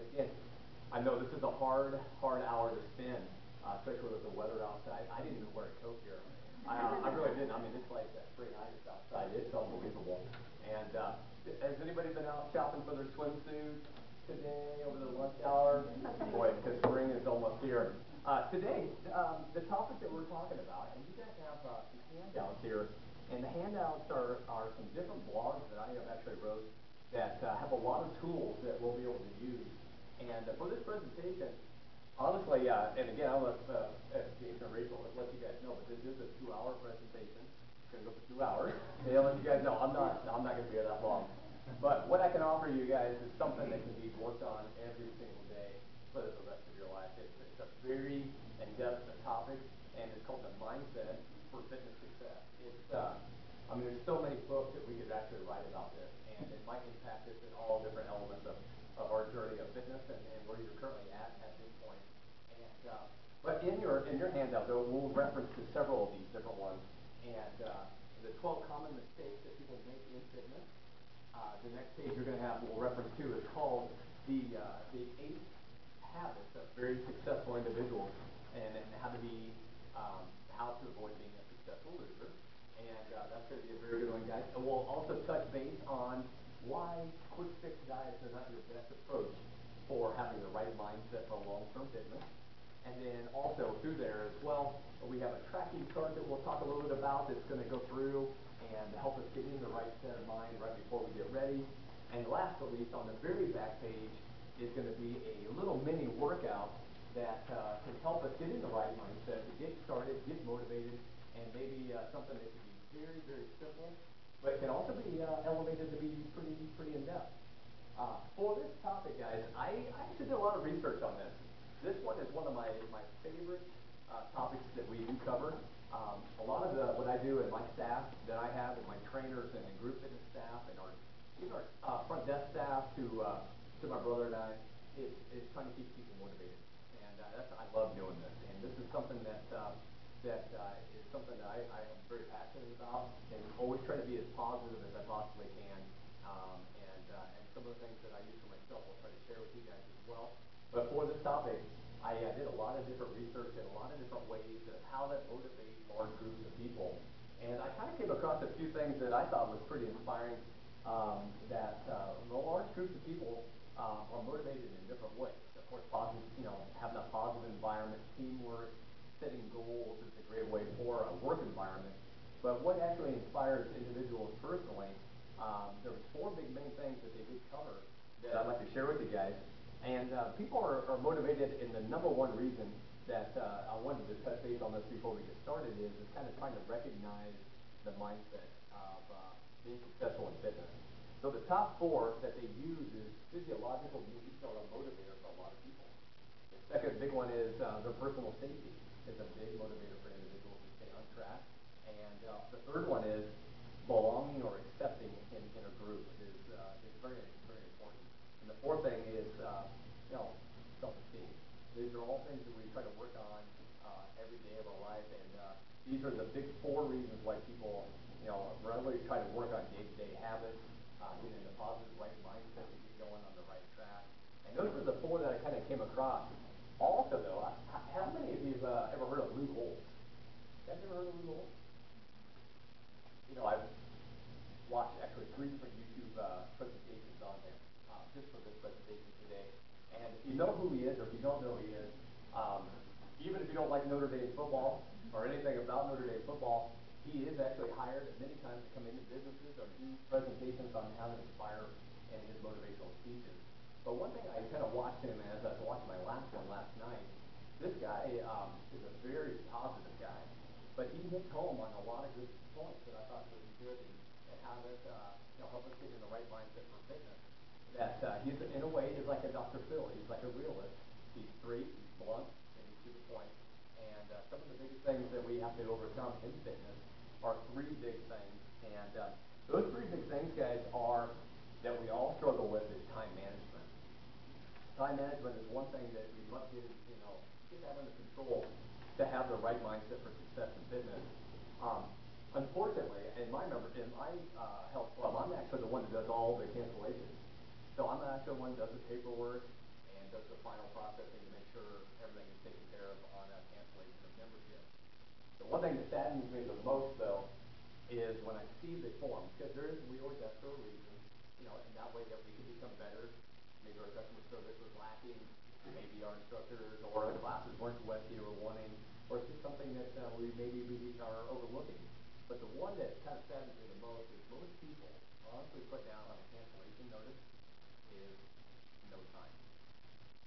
Again, I know this is a hard, hard hour to spend, uh, especially with the weather outside. I didn't even wear a coat here. I, uh, I really didn't. I mean, it's like uh, spring ice outside. It's unbelievable. And uh, has anybody been out shopping for their swimsuits today over the lunch hour? Boy, because spring is almost here. Uh, today, um, the topic that we're talking about, and you guys have uh, some handouts here, and the handouts are, are some different blogs that I have actually wrote that uh, have a lot of tools that we'll be able to use. And uh, for this presentation, honestly, uh, and again, I'll let uh, Jason and Rachel let you guys know, but this is a two-hour presentation. It's going to go for two hours. And I'll let you guys know I'm not I'm not going to be here that long. But what I can offer you guys is something that can be worked on every single day for the rest of your life. It's, it's a very in-depth topic, and it's called the mindset for fitness success. It's uh, I mean, there's so many books that we could actually write about this, and it might impact us in all different elements of, of our journey of fitness and, and where you're currently at at this point. And uh, but in your in your handout, though, we'll reference to several of these different ones, and uh, the 12 common mistakes that people make in fitness. Uh, the next page you're going to have, we'll reference to, is called the uh, the eight habits of very successful individuals, and, and how to be um, how to avoid being a successful loser. And uh, that's going to be a very good one, guys. And we'll also touch base on why quick fix diets are not your best approach for having the right mindset for long-term fitness. And then also through there as well, we have a tracking chart that we'll talk a little bit about that's going to go through and help us get in the right set of mind right before we get ready. And last but least, on the very back page is going to be a little mini workout that uh, can help us get in the right mindset, to get started, get motivated, and maybe uh, something that can be very, very simple, but it can also be uh, elevated to be pretty, pretty in-depth. Uh, for this topic, guys, I, I actually did a lot of research on this. This one is one of my, my favorite uh, topics that we do cover. Um, a lot of the, what I do and my staff that I have and my trainers and, and group fitness staff and our, even our uh, front desk staff to, uh, to my brother and I, is, is trying to keep people motivated. And uh, that's, I love doing this. And this is something that, uh, that uh, something that I, I am very passionate about and always try to be as positive as I possibly can. Um, and, uh, and some of the things that I use for myself, I'll try to share with you guys as well. But for this topic, I uh, did a lot of different research and a lot of different ways of how to motivate large groups of people. And I kind of came across a few things that I thought was pretty inspiring. Um, that uh, large groups of people uh, are motivated in different ways. Of course, positive, you know, having a positive environment, teamwork, setting goals is a great way for a work environment. But what actually inspires individuals personally, um, there was four big main things that they did cover that I'd like to share with you guys. And uh, people are, are motivated in the number one reason that uh, I wanted to touch base on this before we get started is, is kind of trying to recognize the mindset of uh, being successful in fitness. So the top four that they use is physiological needs are a motivator for a lot of people. The second big one is uh, their personal safety. It's a big motivator for individuals to stay on track. And uh, the third one is belonging or accepting in, in a group is, uh, is very, very important. And the fourth thing is, uh, you know, self-esteem. These are all things that we try to work on uh, every day of our life, and uh, these are the big four reasons why people, you know, really try to work on day-to-day habits, uh, get in a positive right mindset to get going on the right track. And those are the four that I kind of came across. Also, though, how many of you have uh, ever heard of Lou? Have you ever heard of Lou Holtz? You know, I've watched actually three different YouTube uh, presentations on him uh, just for this presentation today. And if you know who he is, or if you don't know who he is, um, even if you don't like Notre Dame football or anything about Notre Dame football, he is actually hired many times to come into businesses or do presentations on how to inspire and his motivational speeches. But one thing I kind of watched him as I watching my last one last night, this guy um, is a very positive guy, but he hits home on a lot of good points that I thought would be good and, and how that uh, you know help us get in the right mindset for fitness. That uh, he's in a way is like a Dr. Phil. He's like a realist. He's straight, he's blunt, and he's to the point. And uh, some of the biggest things that we have to overcome in fitness are three big things. And uh, those three big things, guys, are that we all struggle with is time management. Time management is one thing that we must get, you know, that under control to have the right mindset for success in fitness. Um, unfortunately, in my member, in my uh, health club, I'm actually the one that does all the cancellations. So I'm actually the one that does the paperwork, and does the final processing to make sure everything is taken care of on a cancellation of membership. The one thing that saddens me the most, though, is when I see the form, because there is, we always ask for a reason, you know, and that way that we can become better. Maybe our customer service was lacking, maybe our instructors or our classes weren't what they were wanting, or it's just something that uh, we maybe we are overlooking. But the one that kind of saddens me the most is most people honestly put down on a cancellation notice is no time.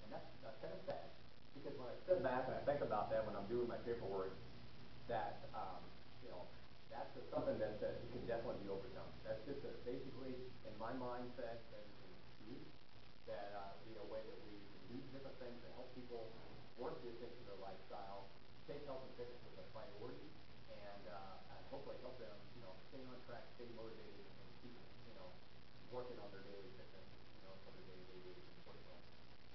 And that's, that's kind of sad, because when I sit back and I think about that when I'm doing my paperwork, that, um, you know, that's just something that, that can definitely be overcome. That's just a, basically, in my mindset, an excuse that, uh, be a way that we do different things to help people work this into their lifestyle, take health and fitness as a priority, and, uh, and hopefully help them, you know, stay on track, stay motivated, and keep, you know, working on their daily fitness, you know, for their daily daily.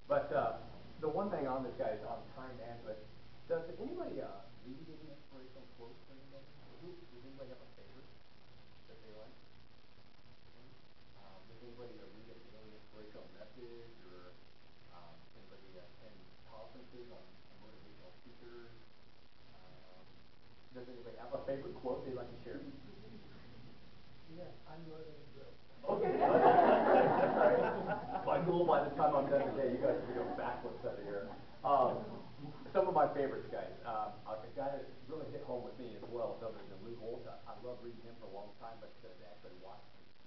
But, uh, the one thing on this, guys, on time management, does anybody, uh, read any inspirational quotes or anything? Does anybody have a favorite that they like? Um, does anybody read a inspirational message or, um, anybody attend conferences on on motivational speakers? Um, does anybody have a favorite quote they'd like to share? Yes, I'm motivated to do. Okay. That's all right. My goal by the time I'm done today, you guys be going backwards out of here. Um, some of my favorites, guys. Um, a guy that really hit home with me as well is other than Lou Holtz. I love reading him for a long time, but to actually watch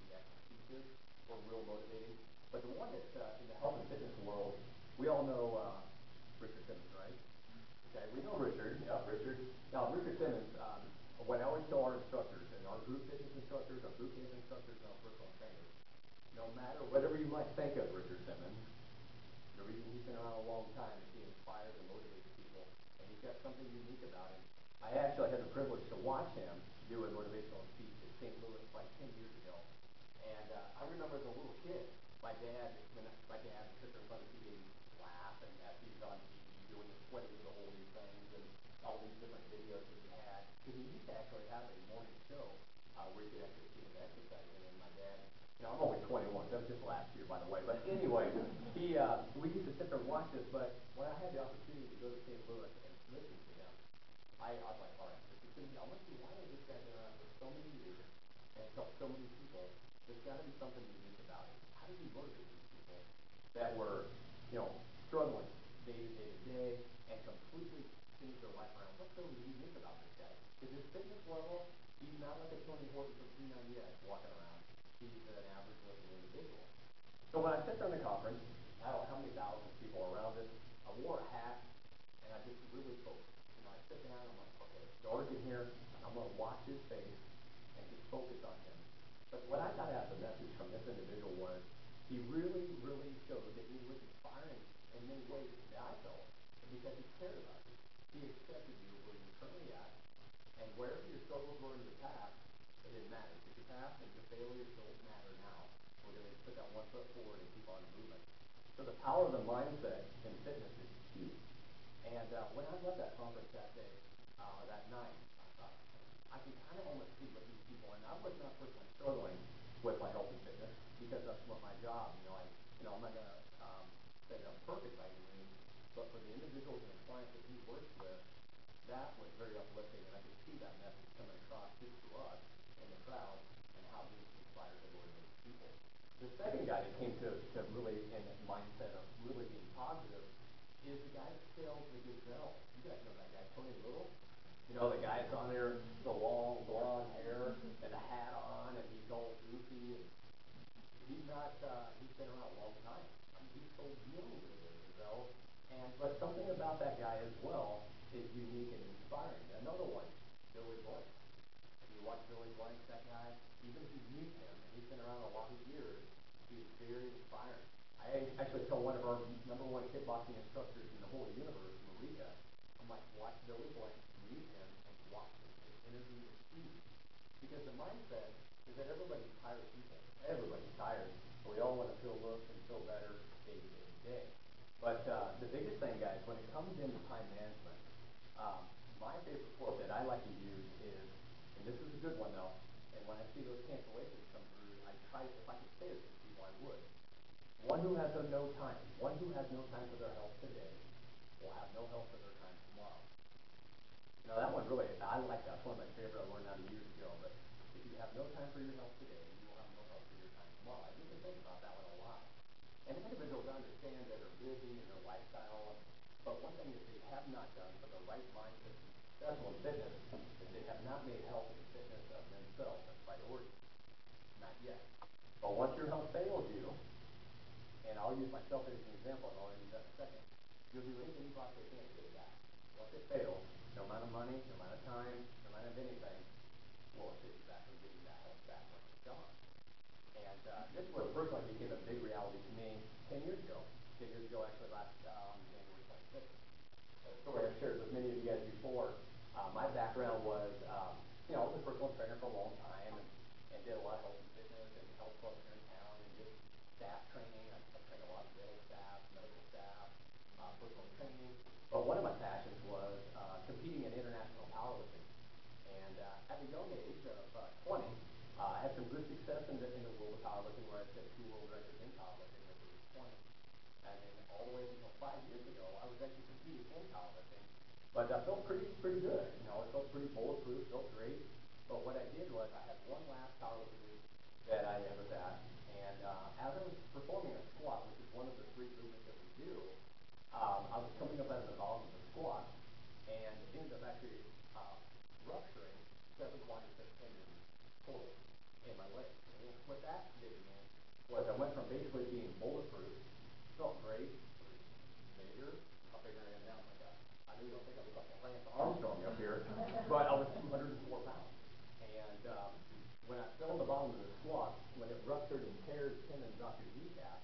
the actual speeches were real motivating. But the one that, uh, in the health and fitness world, we all know, uh, Richard Simmons, right? Okay, we know Richard, yeah, Richard. Now, Richard Simmons, um, what I always tell our instructors, and our group fitness instructors, our boot camp instructors, and our personal trainers, no matter whatever you might think of Richard Simmons, the reason he's been around a long time is he inspires and motivates people, and he's got something unique about him. I actually had the privilege to watch him do a motivational speech in St. Louis like ten years ago. And uh, I remember as a little kid, my dad, when my dad of the TV and laugh, and as he on TV doing the sweaty little holy things and all these different videos that he had. Because he used to actually have a morning show uh, where you could actually see him exercising. And my dad, you know, I'm only 21. That was just last year, by the way. But anyway, he, uh, we used to sit there and watch this. But when I had the opportunity to go to St. Louis and listen to him, I, I was like, all right, this is gonna be, I want to see why has this guy been around for so many years and helped so many people. There's got to be something unique about it. How did he motivate these people that were, you know, struggling day to day to day and completely change their life around? What's so unique about this guy? Because his fitness level, he's not like a Tony Horton from P90X walking around. He's an average looking individual. So when I sat in the conference, I don't know how many thousands of people around us, I wore a hat and I just really focused. You know, I sit down, I'm like, okay, dark in here, I'm gonna watch his face and just focus on him. But what I got out of the message from this individual was, he really, really showed that he was inspiring in many ways that I felt, because he cared about you. He accepted you where you're currently at, and wherever your struggles were in your past, it didn't matter. Because your past and your failures don't matter now. We're gonna put that one foot forward and keep on moving. So the power of the mindset in fitness is huge. And uh, when I left that conference that day, uh, that night, I thought, I can kind of almost see what these people, and I was not personally struggling with my health and fitness because that's what my job, you know, I, you know, I'm not gonna um, say that I'm perfect by any means, but for the individuals and the clients that he works with, that was very uplifting, and I could see that message coming across just to us in the crowd and how he inspires and motivates people. The second guy that came to, to really in the mindset of really being positive is the guy that sells the gazelle. You guys know that guy, Tony Little. You know, the guy's on there, the long blonde hair and the hat on, and he's all goofy. And he's not, uh, he's been around a long time. I mean, he's so young the. And, but something about that guy as well is unique and inspiring. Another one, Billy Blank. If you watch Billy Blank, that guy, even if you meet him, and he's been around a lot of years, he is very inspiring. I actually tell one of our number one kickboxing instructors in the whole universe, Marika, I'm like, watch Billy Blank, meet him, and watch him. His energy is huge. Because the mindset is that everybody's tired people. Everybody's tired. We all want to feel look and feel better day to day to. But uh, the biggest thing, guys, when it comes into time management, um, my favorite quote that I like to use is, and this is a good one though, and when I see those cancellations come through, I try, if I could say it to people, I would. One who has no time, one who has no time for their health today will have no health for their time tomorrow. Now that one really, I like that. It's one of my favorite. I learned that years ago. But if you have no time for your health today, you will have no health time tomorrow. I think about that one a lot. And individuals understand that they're busy in their lifestyle. But one thing that they have not done for the right mindset, successful in fitness, is they have not made health and fitness of themselves a priority. Not yet. But once your health fails you, and I'll use myself as an example, and I'll use in a second, you'll do anything you possibly can to get it back. Once it fails, no amount of money, no amount of time, no amount of anything, will assist you back from getting that health back once it's gone. This was personally became a big reality to me 10 years ago. 10 years ago, actually, last um, January 26th. The story I've shared with many of you guys before. Uh, my background was, um, you know, I was a personal trainer for a long time and, and did a lot of health and fitness and health clubs here in town and did staff training. I, I trained a lot of sales staff, medical staff, uh, personal training. But one of my passions was uh, competing in international powerlifting. And uh, at a young age of 20, I had some good success in the, in the world of powerlifting where I set two world records in powerlifting at the age of 20. And then all the way until five years ago, I was actually competing in powerlifting. But I felt pretty, pretty good. You know, it felt pretty bulletproof, felt great. But what I did was I had one last powerlifting meet that I was at. And uh, as I was performing a squat, which is one of the three movements that we do, um, I was coming up out of the bottom of the squat and ended up actually uh, rupturing seven quadriceps tendons total in. And what that did to was I went from basically being bulletproof, felt great, bigger, how big I am now, my God. I really don't think I was like Lance Armstrong up here, but I was 204 pounds. And um, when I fell to the bottom of the squat, when it ruptured and tears tendons off your kneecap,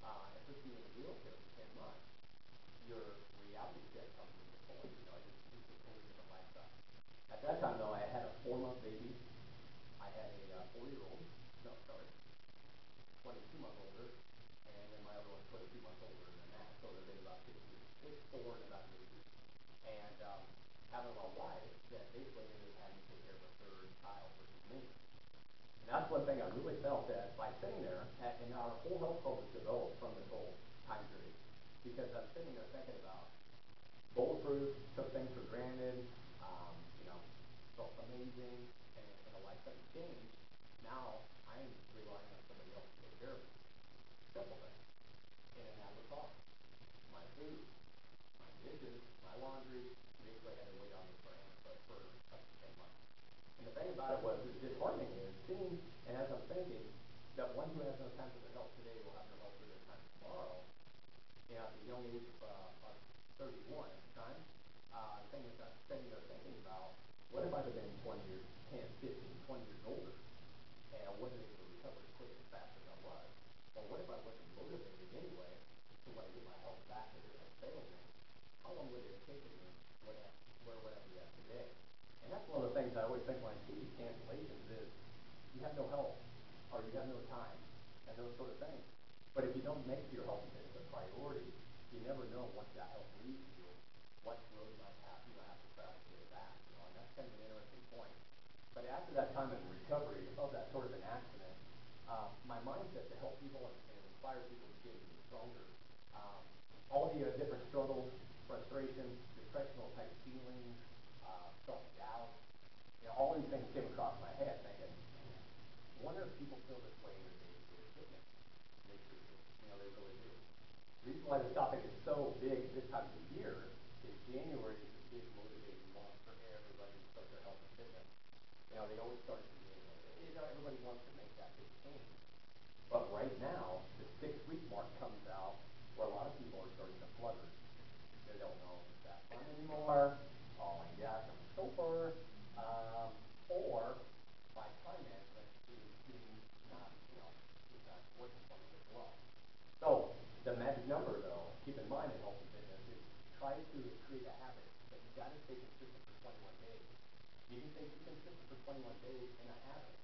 uh, it puts you in a wheelchair for 10 months. Your reality check comes into full. You know, it's, it's a totally different lifestyle. At that time, though, I had a four-month baby. I had a uh, four-year-old. No, sorry, 22 month older, and then my other one's 22 months older than that. So they've been about six years, six, four, and about eight years. And um, having a wife that basically ended up having to take care of a third child, which is me. And that's one thing I really felt that by sitting there, and, our whole health club was developed from this whole time period. Because I'm sitting there thinking about bulletproof, took things for granted, um, you know, felt amazing, and, and a life sudden change. Now I'm relying on me. Simple thing. And that was all. My food, my dishes, my laundry, basically I had to on this for, for, for up to 10 months. And the thing about it was, it's disheartening is seeing, and as I'm thinking, that one who has no time for their health today will have no health for their time tomorrow. You at the young age of, uh, of 31 at the time, uh, I'm thinking about, what if I'd have been 20 years, 10, 15, 20 years older, and I able to recover as quick as fast as I was? Or what if I wasn't motivated anyway to want to get my health back because it had failed me? How what that's one of the things I always think when I see these cancellations is, you have no health, or you have no time, and those sort of things. But if you don't make your health a priority, you never know once that health leaves you, what road might have, you might to to and that's kind of an interesting point. But after that time of recovery of that sort of an accident, uh, my mindset to help people and, inspire people to get stronger, all the uh, different struggles, frustrations, depressional type feelings, uh, self-doubt, you know, all these things came across my head thinking, wonder if people feel this way in their day-to-day fitness. They do, you know, they really do. The reason why this topic is so big this time of the year is January is a big motivating month for everybody to start their health and fitness. You know, they always start in January. You know, everybody wants to make that big change. But right now, the six-week mark comes out where a lot of people are starting to flutter. They don't know if it's that fun anymore. Oh my gosh, I'm so far. Um, or my time management is being not, you know, is not working for me as well. So the magic number, though, keep in mind in health and fitness is try to create a habit, but you got to stay consistent for 21 days. You can stay consistent for 21 days in a habit.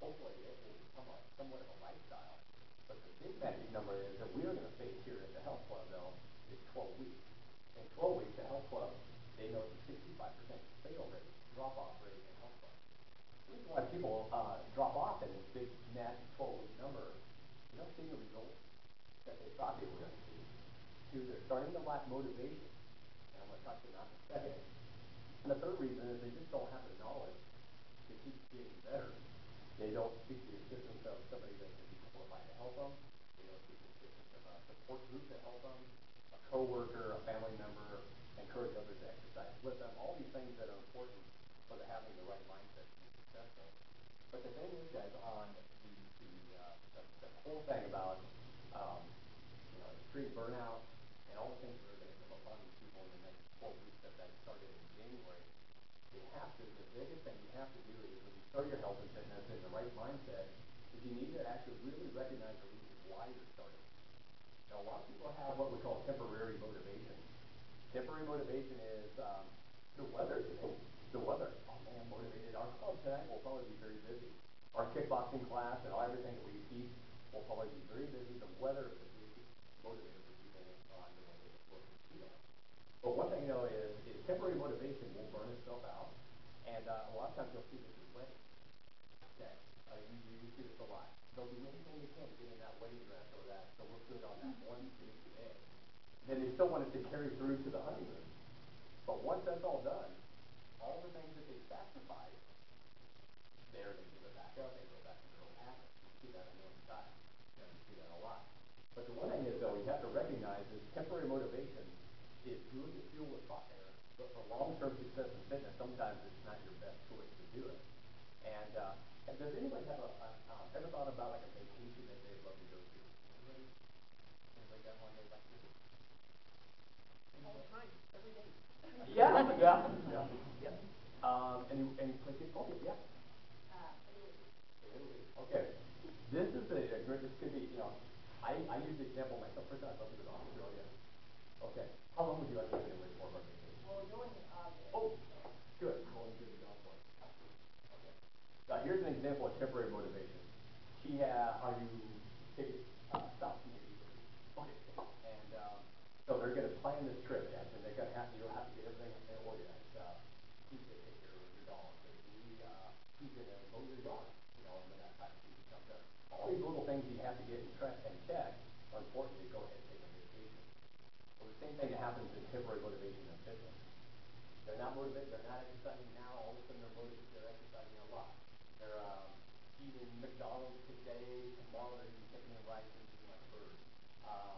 Hopefully, it will become a, somewhat of a lifestyle. But the big magic number is that we are going to face here at the health club, though, is 12 weeks. In 12 weeks, the health club, they know it's 65% fail rate, drop-off rate in health club. The reason why people uh, drop off in this big magic 12-week number, you don't see the results. that they thought they were gonna see. Two, they're starting to lack motivation, and I'm gonna talk to that in a second. And the third reason is they just don't have the knowledge to keep getting better. They don't seek the assistance of somebody that can be qualified to help them. They don't seek the assistance of a support group to help them, a coworker, a family member, encourage others to exercise with them. All these things that are important for the having the right mindset to be successful. But the thing is, guys, on the the uh, the, the whole thing about um, you know extreme burnout and all the things that are going to come upon these people in the next four weeks January, you have to, the biggest thing you have to do is when you start your health and fitness in the right mindset, is you need to actually really recognize the reasons why you're starting. Now, a lot of people have what we call temporary motivation. Temporary motivation is um, the weather today. The weather. Oh man, motivated. Our club tonight will probably be very busy. Our kickboxing class and all everything that we teach will probably be very busy. The weather is a big motivator for people on the way to work and feel. But one thing, though, is, is temporary motivation will burn itself out. And uh, a lot of times you'll see this at weddings. Okay? Uh, you, you, see this a lot. They'll do anything they can to get in that wedding dress or that to look good on that one big day. Then they still want it to carry through to the honeymoon. But once that's all done, all the things that they sacrificed, going to give it back up and go back to their old habits. You see that in one side. You see that a lot. But the one thing is, though, you have to recognize is temporary motivation is good to fuel a fire, but for long-term success in fitness, sometimes it's not your best choice to do it. And, uh, and does anybody have a, a um, ever thought about like a vacation that they'd love to go to? Anybody? Anybody got one they'd like to do? All the time, every day. Yeah, yeah, yeah, yeah. Um, any, any places, oh, yeah. Italy. Okay, this is a, a great, this could be, you know, I, I use the example myself, first time love to go to Australia. Okay, how long would you like to stay away for a vacation? Well, we're going in August. Oh, good, well, good to go for it. Okay. Now, here's an example of temporary motivation. She, uh, are you, taking, uh, South? Okay, and, um, so they're gonna plan this trip, guys, and they're gonna have, you'll have to get everything organized, uh, who's gonna take care of your dog, uh, you know. All these little things you have to get in track and check to go ahead and take a vacation. Well, the same thing that happens in temporary motivation and fitness. They're not motivated, they're not exercising now, all of a sudden they're motivated, they're exercising a lot. They're, um, eating McDonald's today, tomorrow they're eating chicken and rice and eating like a bird. Um,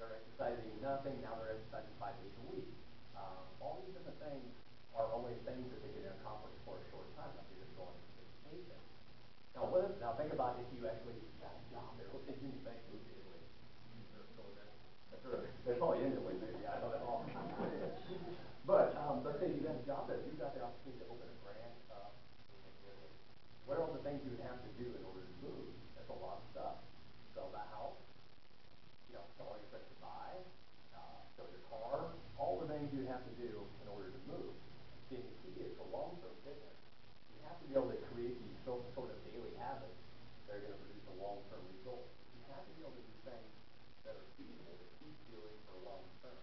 they're exercising nothing, now they're exercising five days a week. Um, all these different things are only things that they can accomplish for a short time, like they're just going on vacation. Now, what if, now think about if you actually got a job there, what did you think moved to Italy? That's right. They're probably in Italy, maybe, I don't know. But, um, let's say you got a job there, you got the opportunity to open a branch up. What are all the things you would have to do in order to move? That's a lot of stuff. Sell that house, you know, sell all your things to buy, uh, sell your car, all the things you have to do in order to move. See, the key is for long-term fitness, you have to be able to create these sort of daily habits that are gonna produce a long-term result. You have to be able to do things that are feasible to keep doing for long term.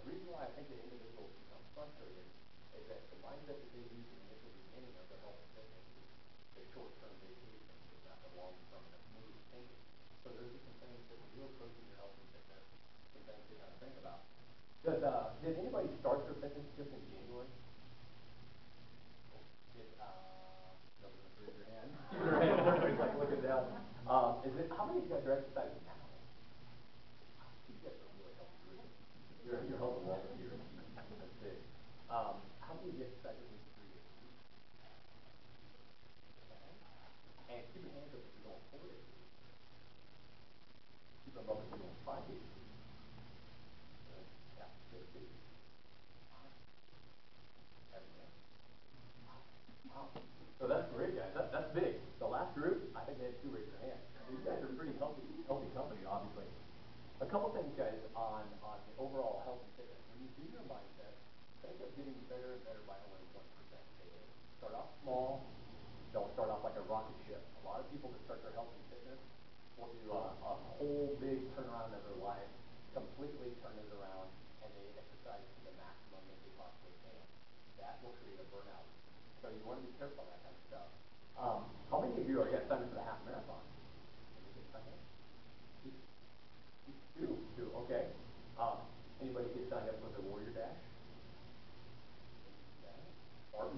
The reason why I think that individuals frustrated is that the mindset that they use in the initial beginning of their health and fitness is short-term vacation, is not the long-term smooth thinking. So there's some things that when you're approaching your health and fitness, some things you gotta think about. Does, uh, did anybody start their fitness just in January? Did, uh, nobody wants to raise their hand? Raise their hand, everybody's like looking down. Um, is it, how many of you guys are exercising now? You guys are really helping group. You're, you're helping all of your That's big. Um, how many of you exercise at least three days a week? Okay. And keep your hands up if you're going four days a week. Keep them up if you're going five days a week. Good. Yeah, good, good. Every So that's great, guys. That, that's big. The last group, I think they had two raise their hands. These guys are pretty healthy, healthy company, obviously. A couple things, guys, on, on the overall health and fitness. When you do your mindset, think of getting better and better by only one percent daily. Start off small. Don't start off like a rocket ship. A lot of people that start their health will do a, a whole big turnaround of their life, completely turn it around, and they exercise to the maximum that they possibly can. That will create a burnout. So you want to be careful of that kind of stuff. Um, how many of you are yet signed up for the half marathon? Can you get signed up?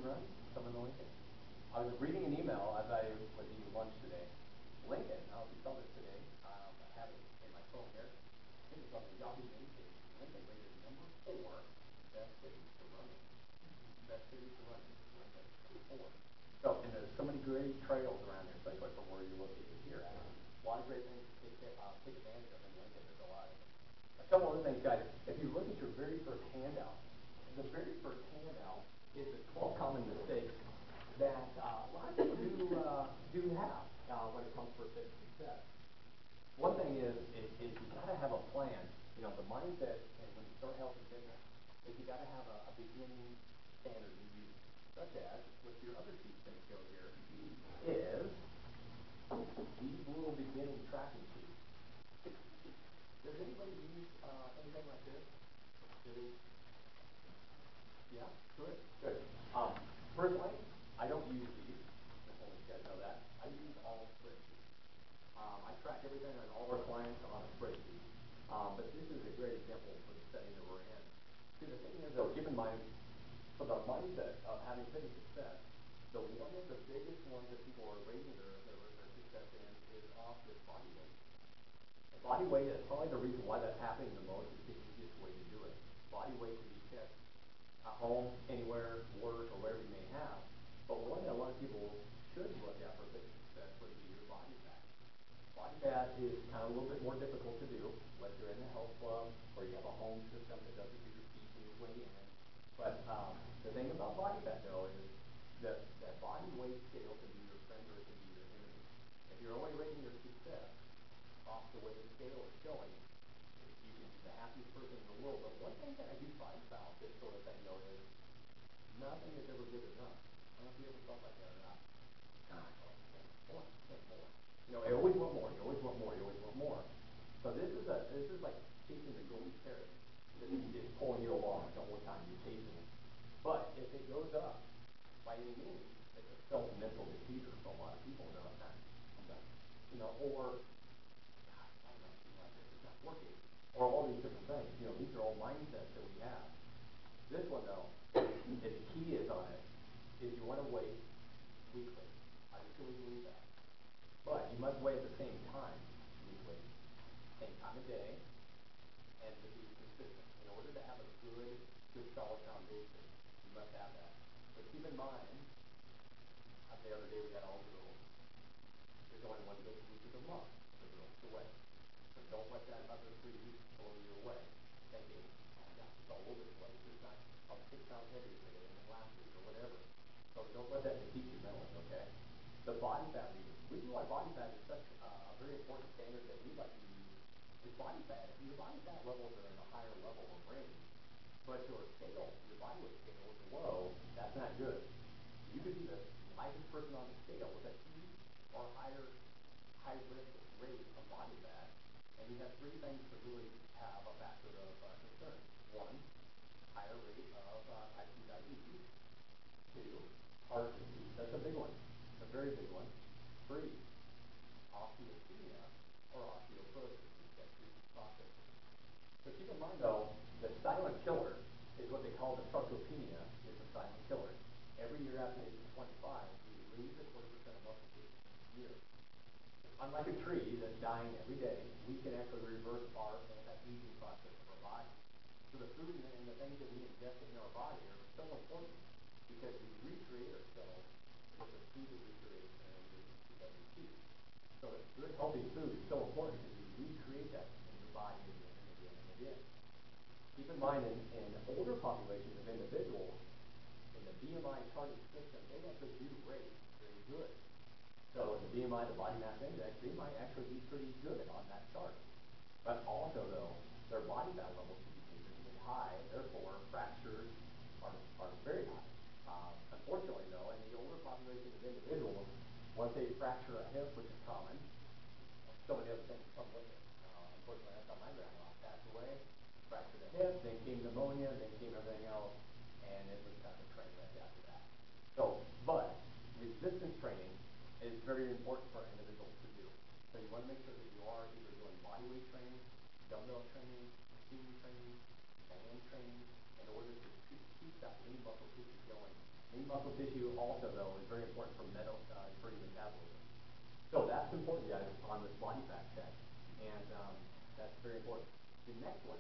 run, some in the Lincoln. I was reading an email as I was eating lunch today. Lincoln, I don't know if you saw this today, um, I have it in my phone here. I think it's on the Yahoo News page. Lincoln rated number four best city to run in. Best city to run in, Four. So, and there's so many great trails around here, especially from where you're located here. A lot of great things to take, uh, take advantage of in Lincoln, there's a lot. A couple other things, guys, if you look at your very first handout, the very first handout is the twelve common mistakes that, uh, a lot of people do, uh, do have, uh, when it comes fitness success. One thing is, is, is you gotta have a plan, you know, the mindset, and when you start and fitness, is you gotta have a, a beginning standard you use, such as, with your other sheets gonna show here, is these little beginning tracking sheets. Does anybody use, uh, anything like this? They, yeah, good, good. Um, personally, I don't use these, just you guys know that. I use all spreadsheets. Um, I track everything on all our clients on a spreadsheet. Um, but this is a great example for the setting that we're in. See, the thing is though, keep in mind, the mindset of having fitness success, the one of the biggest ones that people are rating their, their, their success in is off this body weight. And Body weight is probably the reason why that's happening the most, is the easiest way to do it. Body weight can be kept at home, anywhere, work, or wherever you may have. But one that a lot of people should look at for fitness success would be your body fat. Body fat is kind of a little bit more difficult to do, unless you're in the health club, or you have a home system that doesn't do your feet and your weight in. But, um, the thing about body fat though is that, that body weight scale can be your friend or it can be your enemy. If you're only rating your success off the way the scale is showing, you can be the happiest person in the world. But one thing that I do find about this sort of thing though is, nothing is ever good enough. I don't know if you ever felt like that or not. God, I want more. You know, I always want more, you always want more, you always want more. So this is a, this is like chasing the golden carrot. This is just pulling you along the whole time you're chasing it. But if it goes up, by any means, it's a self-mental defeater for a lot of people, they're like, "Ah, You know, or, God, I'm not doing like this, it's not working. Or all these different things, you know, these are all mindsets that we have. This one though, the key is on it, is you wanna weigh weekly. I truly believe that. But you must weigh at the same time weekly, same time of day, and to be consistent. In order to have a good, good solid foundation, you must have that. But keep in mind, uh, the other day we had all rules. There's only one good week of the month, the girls to weigh. So don't let that other three weeks blow you away, thinking, oh gosh, it's all over the place. It's not, I'm six pounds heavier today than last week or whatever. So don't let that defeat you mentally, okay? The body fat reading. Reason why body fat is such uh, a very important standard that we like to use is body fat. If your body fat levels are in a higher level of range, but your scale, your weight scale is low, that's not good. You could be the lightest person on the scale with a huge or higher, high risk rate of body fat, and you have three things to really have a factor of uh, concern. One, higher rate of uh, type 2 diabetes. Two, heart disease. That's a big one. A very big one. Three, osteopenia or osteoporosis. That's two processes. So keep in mind though, the silent killer is what they call the sarcopenia, is the silent killer. Every year after age twenty-five, we lose a quarter percent of muscle tissue each year. Unlike a tree that's dying every day, we can actually reverse our anti-aging process of our body. So the food and the, things that we ingest in our body are so important because we recreate ourselves with the food that we create and that we eat. So good healthy food is so important because we recreate that in your body again and again and again. Keep in mind, in, in older populations of individuals, in the BMI charting system, they actually do rate very good. So in the BMI, the body mass index, they might actually be pretty good on that chart. But also though, their body fat levels can be significantly high, therefore fractures are, are very high. Um, unfortunately though, in the older population of individuals, once they fracture a hip, which is common, so many other things come with it. Uh, unfortunately, that's how my grandma passed away. Fractured a hip, then came pneumonia, then came everything else, and it was kind of train wreck after that. So, but resistance training is very important for individuals to do. So you want to make sure that you are either doing body weight training, dumbbell training, machine training, band training, in order to keep, keep that lean muscle tissue going Lean muscle tissue also, though, is very important for metal, uh, for your metabolism. So that's important, guys, on this body fat check. And um, that's very important. The next one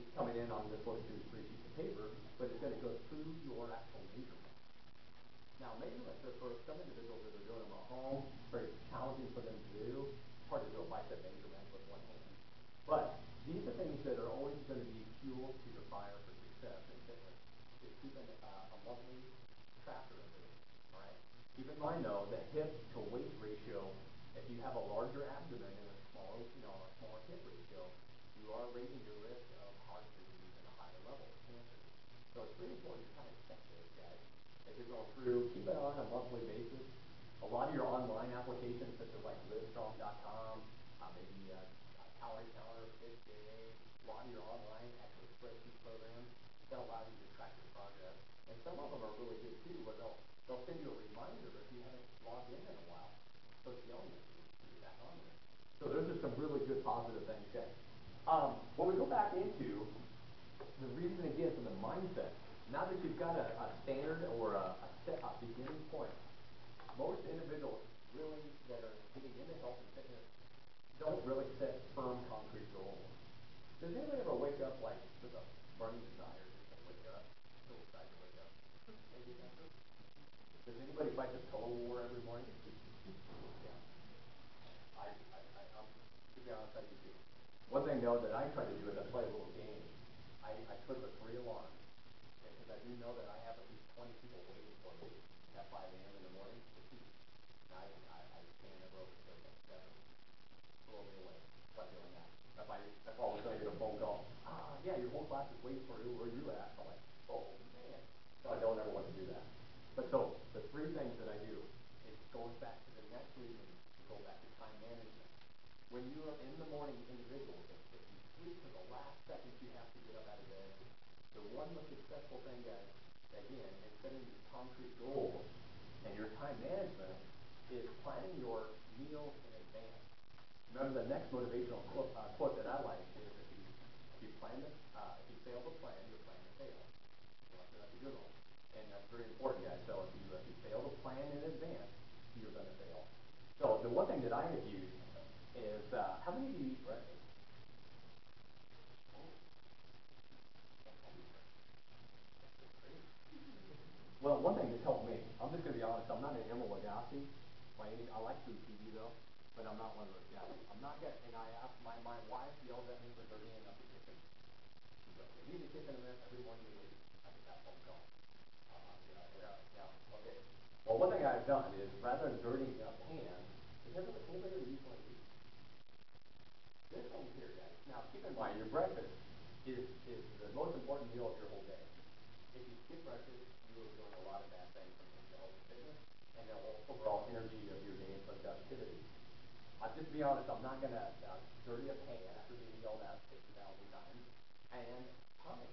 is coming in on this two, three sheets of paper, but it's going to go through your actual measurement. Now, measurements are for some individuals that are doing them at home, very challenging for them to do. It's hard to do a bicep measurement with one hand. But these are things that are always going to be fuel to your fire for success in fitness. Is keeping uh, a monthly tracker of it. All right. Keep in mind though that hip to weight ratio. If you have a larger abdomen and a smaller, you know, a smaller hip ratio, you are raising your risk of heart disease and a higher level of cancer. So really important to kind of those guys as you're going through. Keep it on a monthly basis. A lot of your online applications, such as like Livestrong.com, uh, maybe uh, Calorie Counter, FitJA, a lot of your online actual spreadsheet programs that allow you to track your progress. And some of them are really good too, where they'll they'll send you a reminder if you haven't logged in in a while. So it's you to get back on there. So those are some really good positive things. Okay. Um, when we go back into the reason again for the mindset, now that you've got a, a standard or a, a set a beginning point, most individuals really that are getting into health and fitness don't really set firm concrete goals. Does anybody ever wake up like with a burning desire to wake up? Excited to wake up. Does anybody fight the pillow war every morning? Yeah. I, I, I, I'm, to be honest, I do. One thing though that I try to do is I play a little game. I, I put the three alarms because I do know that I have at least twenty people waiting for me at five AM in the morning to. And I, I, I can't ever oversleep at seven. Blow me away by doing that. If I, if all of a sudden I get a phone call, ah, yeah, your whole class is waiting for you, where you at? I'm like, oh, man. So I don't ever want to do that. But so, the three things that I do, it goes back to the next reason, to go back to time management. When you are in the morning individual, if to the last second you have to get up out of bed, the one most successful thing, guys, again, in setting these concrete goals and your time management is planning your meals in advance. Remember the next motivational quote, uh, quote that I like is if you, if you plan to, uh, if you fail to plan, you're planning to fail. So that's a good one. And that's very important, guys. So if you, if you fail to plan in advance, you're going to fail. So the one thing that I have used is, uh, how many of you eat breakfast? Well, one thing that's helped me, I'm just gonna be honest, I'm not an Emeril Lagasse by any, I like food TV though, but I'm not one of those guys. I'm not getting, and I ask, my, my wife yells at me for dirtying up the kitchen. She's like, you need the kitchen a mess every morning you leave. I get that phone call. Uh, yeah, yeah, yeah, okay. Well, one thing I've done is rather than dirtying up because of the, anybody use one of these? This thing here, guys, now keep in mind, your breakfast is, is the most important meal of your whole day. If you skip breakfast, are doing a lot of bad things when it comes to and the overall energy of your day productivity. I'll just be honest, I'm not gonna, uh, dirty a pan after being yelled at fifty thousand times, and time.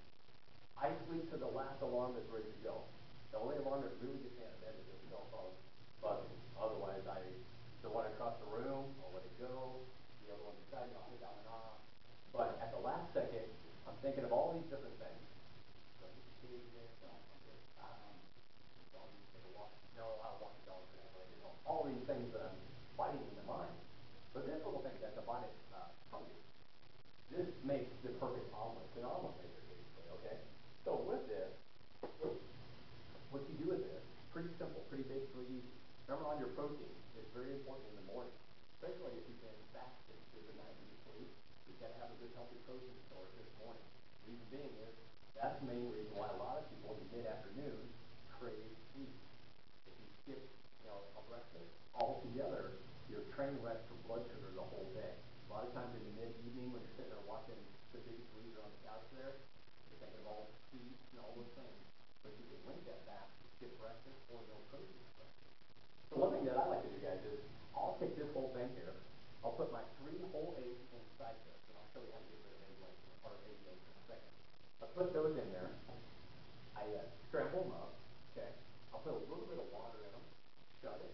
I sleep to the last alarm that's ready to go. The only alarm that really gets me out of bed is the cell phone buzzing. Otherwise, I, the one across the room, I'll let it go, the other one beside me, I'll hit that one off. But at the last second, I'm thinking of all these different things. Do I need to shave this? No, I'm good. Um, dog needs a walk. No, I'll walk the dog you know, all these things that I'm fighting in the mind. But this little thing that the body, hungry. This makes the perfect omelet, an omelet maker, basically, okay? So with this, what, you do with this, pretty simple, pretty basically easy. Remember on your protein, it's very important in the morning, especially if you've been fasting through the night when you sleep. You've got to have a good healthy protein source this morning. Reason being is, that's the main reason why a lot of people in mid-afternoon crave sweets. Skip, you know, a breakfast altogether, you're train wreck for blood sugar the whole day. A lot of times in the mid-evening, when you're sitting there watching the biggest loser on the couch there, you're thinking of all the sweets and all those things. But you can link that back to skip breakfast or no protein breakfast. So one thing that I like to do, guys, is I'll take this whole thing here, I'll put my three whole eggs inside this, and I'll show you how to get rid of egg whites, or egg yolks in a second. I put those in there, I uh, scramble them up, okay? Put a little bit of water in them, shut it,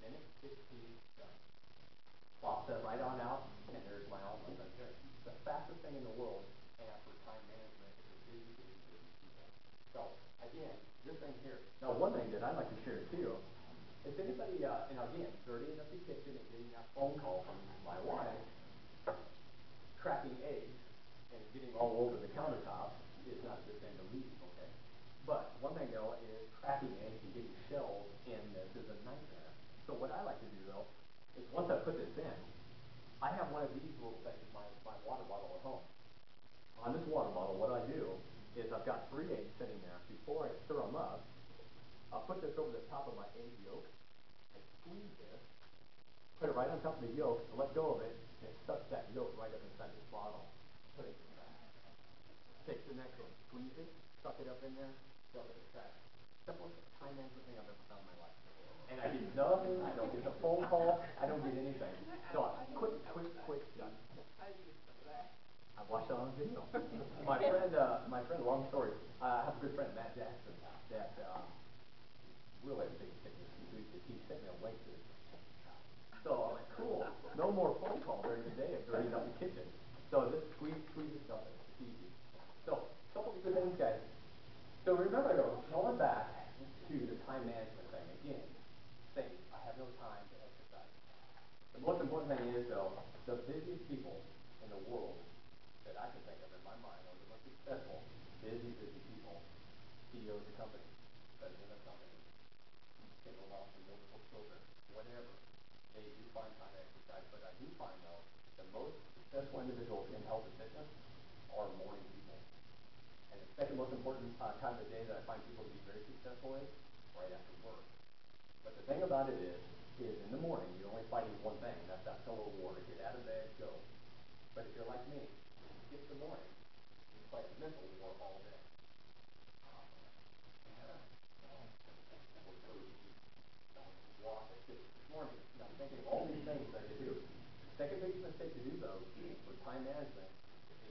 minute fifteen, done. Plops that right on out, and there's my omelet right there. The fastest thing in the world, for time management, is a busy, busy, busy. So, again, this thing here, now one thing that I'd like to share, too, If anybody, uh, and again, dirtying up the kitchen and getting that phone call from my wife, cracking eggs and getting all over the countertop is not a good thing to leave, okay? But one thing though is cracking eggs and getting shells in this is a nightmare. So what I like to do though, is once I put this in, I have one of these little things, my, my water bottle at home. On this water bottle, what I do is I've got three eggs sitting there. Before I stir them up, I'll put this over the top of my egg yolk and squeeze this, put it right on top of the yolk, and let go of it, and it sucks that yolk right up inside this bottle. Put it trash. Take the next one, squeeze it, suck it up in there, And I get nothing, I don't get a phone call, I don't get anything. So, I quick, quick, quick, done. I watched it on video. My friend, uh, my friend, long story, uh, I have a good friend, Matt Jackson, that, um, really big fitness. He sent me a link to. So I'm like, cool, no more phone call during the day of dirtying up the kitchen. So just squeeze, squeeze stuff in, it's easy. So, couple of good things, guys. So remember though, going back to the time management thing, again, saying, I have no time to exercise. The most important thing is though, the busiest people in the world that I can think of in my mind are the most successful, busy, busy people, CEOs of companies, president of companies, single moms and multiple children, whatever. They do find time to exercise, but I do find though, the most successful individuals in health and fitness are morning people. Second most important uh, time of the day that I find people to be very successful is right after work. But the thing about it is, is in the morning, you're only fighting one thing, that's that pillow war. Get out of bed, go. But if you're like me, skip the morning, you fight a mental war all day. Walk at six this morning, I'm thinking of all these things I could do. Second biggest mistake to do though, with time management,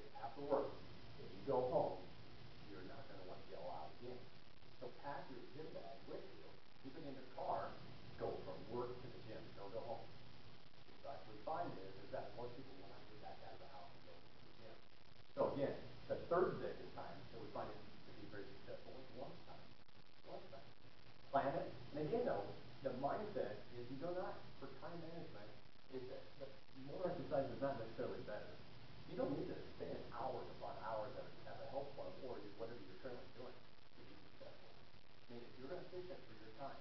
is after work, if you go home, you're not gonna want to yell out again. So pack your gym bag with you, keep it in your car, go from work to the gym, don't go home. But we find is, is that most people will not get back out of the house and go to the gym. So again, the third biggest time that we find it to be very successful is lunchtime. Lunchtime. Plan it, and again though, the mindset is you do not, for time management, is that, more exercise is not necessarily better. You don't need to spend hours upon hours at, at a health club or you- whatever you're currently doing to be successful. I mean, if you're efficient for your time,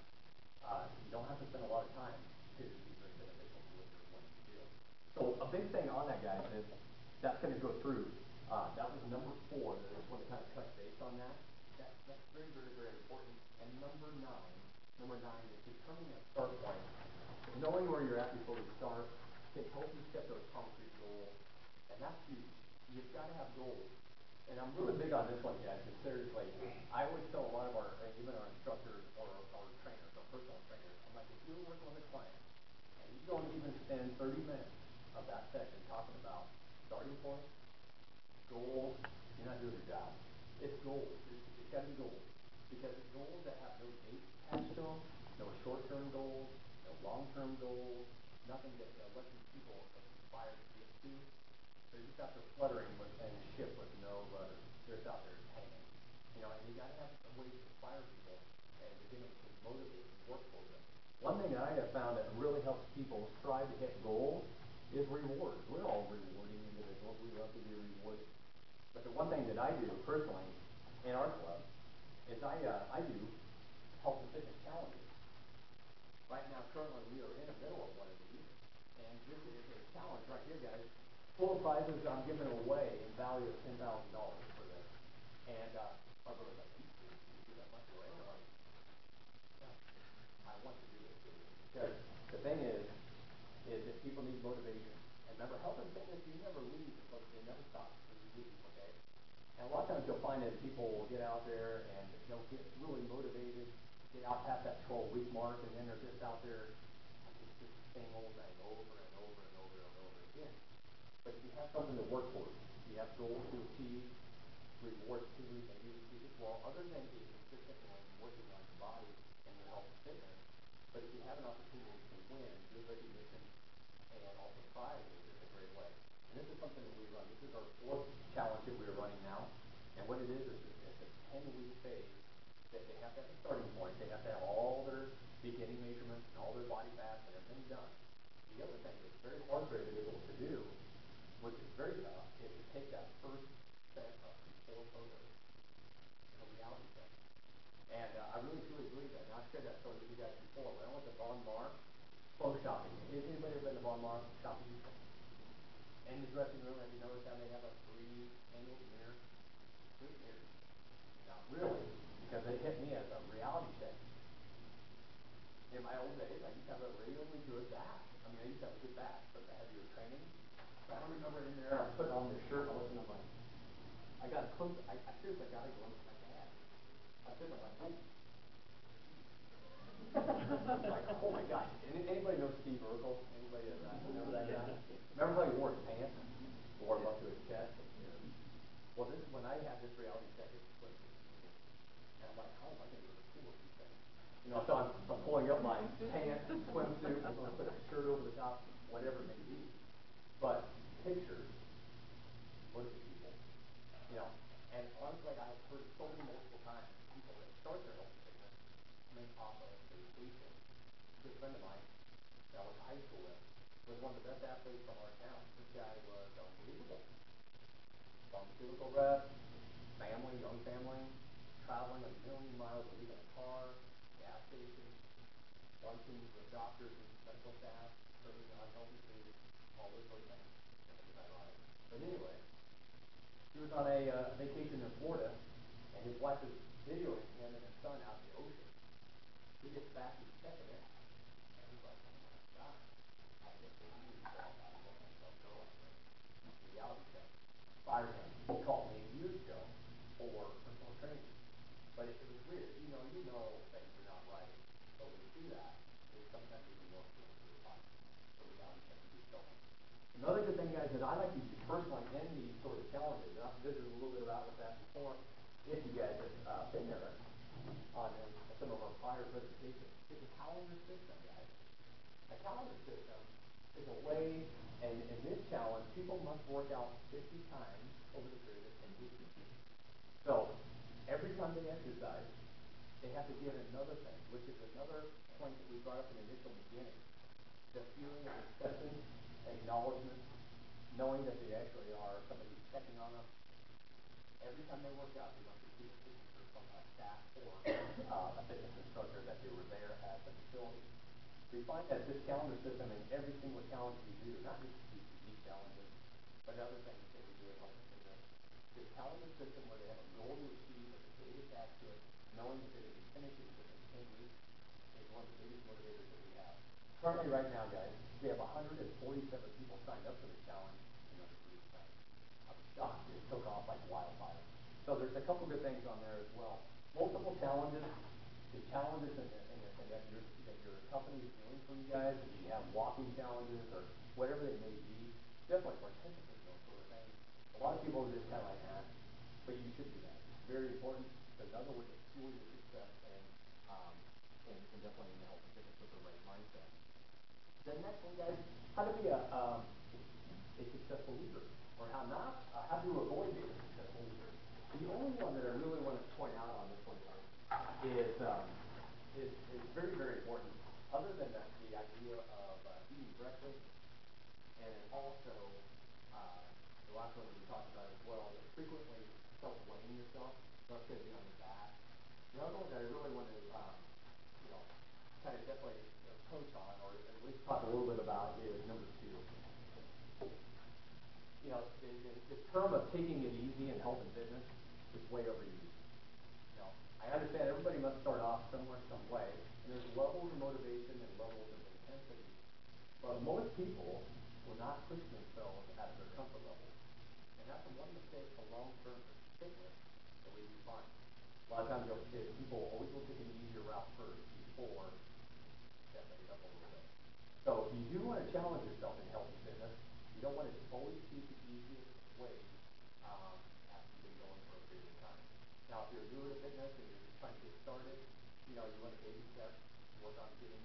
uh, you don't have to spend a lot of time to be very beneficial to what you're wanting to do. So a big thing on that, guys, is that's gonna go through, uh, that was number four, I just wanna kind of touch base on that. That, that's very, very, very important. And number nine, number nine is determining a start point, knowing where you're at before you start, to help you set those concrete goals. And that's huge. You've gotta have goals. And I'm really big on this one, guys, because seriously, I always tell a lot of our, uh, even our instructors or our trainers, our personal trainers, I'm like, if you're working with a client, and you don't even spend thirty minutes of that session talking about starting point, goals, you're not doing your job. It's goals, it's, it's gotta be goals. Because goals that have no dates attached to them, no short-term goals, no long-term goals, nothing that, uh, lets people aspire to get to. They're just out there fluttering with, and ship with no rudder. They're out there hanging. You know, and you gotta have a way to inspire people and to them to motivate and work for them. One thing I have found that really helps people strive to hit goals is rewards. We're all rewarding individuals. We love to be rewarded. But the one thing that I do personally in our club is I, uh, I do health and fitness challenges. Right now, currently, we are in the middle of one of these, and this is a challenge right here, guys. Full prizes I'm giving away in value of ten thousand dollars for this. And, uh, our brother's like, you that much away? I'm like, I want to do this. Because the thing is, is that people need motivation. And remember, health and fitness, you never leave, because they never stop when you leave, okay? And a lot of times you'll find that people will get out there and they'll get really motivated, get out past that twelve week mark, and then they're just out there, it's just the same old thing, over and over and over and over again. But you have something to work towards, you have goals to achieve, rewards to, and you achieve it, well, other than being consistent and working on your body and your health and fitness, but if you have an opportunity to win, good recognition, and also prizes, it's a great way. And this is something that we run, this is our fourth challenge that we're running now, and what it is, is it's a ten week phase, that they have a starting point, they have to have all their beginning measurements and all their body fats and everything done. The other thing that's very hard for individuals to do, which is very tough, is to take that first set of before photos in a reality check. And uh, I really truly believe that. Now, I've shared that story with you guys before. When I went to Von Maur, photo shopping. Has anybody been to Von Maur shopping? In the dressing room, have you noticed how they have a three angled mirror? Three mirrors. Now, really, because they hit me as a reality check. In my old days, I used to have a really good back. I mean, I used to have a good back from the heavier training. I remember in there, I'm putting on this shirt, I wasn't, I'm like, I got close, I, I seriously got a glimpse of my dad. I I'm like, oh. like, oh my God. Any, anybody know Steve Urkel? Anybody that, uh, remember that guy? Remember how he wore his pants? Wore them up to his chest? Well, this is when I had this reality check And I'm like, how am I gonna look cool with these things? You know, so I'm, I'm pulling up my pants, swimsuit, I'm gonna put a shirt over the top, whatever it may be. But pictures, motivate people. You know, and honestly, I've heard so many multiple times people that start their health fitness coming off of vacation. Good friend of mine that I went high school with was one of the best athletes from our town. This guy was unbelievable. Pharmaceutical rep, family, young family, traveling a million miles a week in a car, gas stations, luncheons with doctors and medical staff, serving unhealthy food, all those sort of things. But anyway, he was on a uh, vacation in Florida, and his wife was videoing him and his son out in the ocean. He gets back, he's checking it, and he's like, oh my God, I can't believe you brought that myself go like. Reality check. Fired him. He called me years ago for personal training. But it, it was weird. You know, you know things are not right. But when you do that, it's sometimes even more to the body. So reality check keep going. Another good thing, guys, that I like to use personally in these sort of challenges, and I've visited a little bit about with that before, if you guys have uh, been there on uh, some of our prior presentations, is a calendar system, guys. A calendar system is a way, and in this challenge, people must work out 50 times over the period of 10 weeks. So, every time they exercise, they have to get another thing, which is another point that we brought up in the initial beginning. The feeling of acceptance, acknowledgement, knowing that they actually are somebody checking on them. Every time they work out, they must receive a signature from a staff or uh, a fitness instructor that they were there at the facility. We find that this calendar system in every single challenge we do, not just these challenges, but other things that we do at and Fitness, this calendar system where they have a goal to achieve with a date attached to it, knowing that they're going to be finishing within ten weeks, is one of the biggest motivators that we have. Currently, right now, guys, we have hundred and forty-seven people signed up for this challenge in under three weeks' time. I'm it took off like wildfire. So there's a couple good things on there as well. Multiple challenges, the challenges and, and, and that your, that your company is doing for you guys, if you have walking challenges or whatever they may be, definitely participate in those sort of things. A lot of people are just kind of like, ah, but you should do that. It's very important. It's another way to fuel your success and, um, and, and definitely in the health with the right mindset. The next one, guys, how to be a, um, a successful leader, or how not, uh, how to avoid being a successful leader. The only one that I really want to point out on this one, is, um, is, is very, very important. Other than that, the idea of uh, eating breakfast, and also, uh, the last one we talked about as well, is frequently self-weighing yourself, that's gonna be on your back. The other one that I really want to, um, you know, kind of definitely you coach on, or at least talk a little bit about, is number two. You know, the, the, the term of taking it easy in health and fitness is way overused. You know, I understand everybody must start off somewhere, some way, and there's levels of motivation and levels of intensity. But most people will not push themselves of their comfort level. And that's one mistake for long-term fitness that we do find. A lot of times you'll see people always will take an easier route first before stepping it up a little bit. So if you do want to challenge yourself in health and don't want to always choose the easiest way um, after you've been going for a period of time. Now, if you're new to fitness and you're just trying to get started, you know, you want to baby steps, work on getting,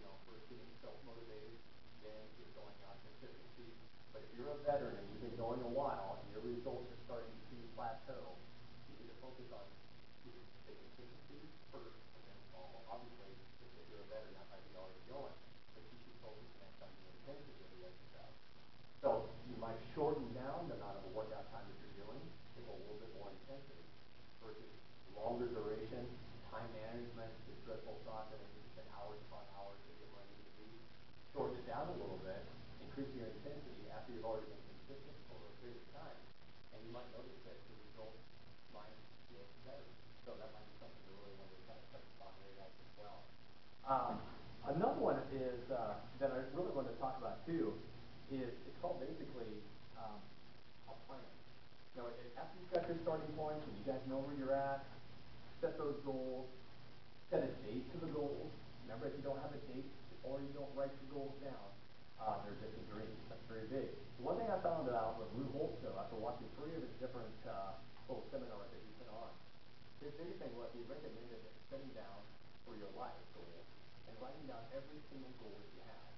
you know, first getting self-motivated, then get going on consistency. But if you're a veteran and you've been going a while and your results are starting to plateau, you need to focus on is the consistency first, and then all, obviously, if you're a veteran, that might be already going, but you should focus next on the intensity of the exercise. So you might shorten down the amount of workout time that you're doing, give a little bit more intensity versus longer duration, time management, the stressful thought that to spend hours upon hours to get where I need to be. Shorten it down a little bit, increase your intensity after you've already been consistent over a period of time, and you might notice that the results might get better. So that might be something to really want to kind of touch upon guys as well. Um, another one is uh, that I really want to talk about too is it's called basically um, a plan. You know, after you've got your starting points and you guys know where you're at, set those goals, set a date to the goals. Remember, if you don't have a date or you don't write your goals down, uh, they're just a dream. That's very big. one thing I found out with Lou Holtz, though, after watching three of his different uh, little seminars that he's been on, his biggest thing was he recommended sitting down for your life goal and writing down every single goal that you have.